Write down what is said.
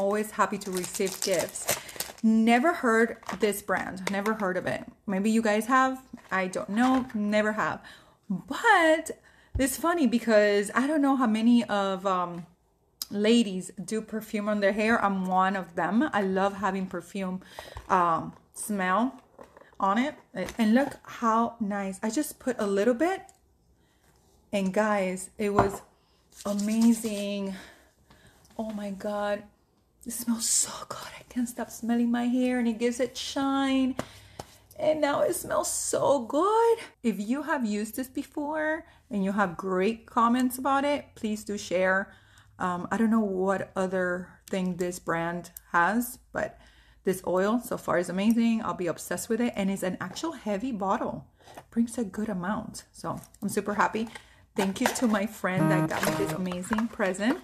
always happy to receive gifts. Never heard this brand, never heard of it. Maybe you guys have, I don't know, never have. But it's funny because I don't know how many of um, ladies do perfume on their hair. I'm one of them. I love having perfume um, smell on it. And look how nice. I just put a little bit. And guys, it was amazing. Oh my God. It smells so good. I can't stop smelling my hair and it gives it shine. And now it smells so good. If you have used this before and you have great comments about it, please do share. Um, I don't know what other thing this brand has, but this oil so far is amazing. I'll be obsessed with it. And it's an actual heavy bottle. Brings a good amount. So I'm super happy. Thank you to my friend that got me this amazing present.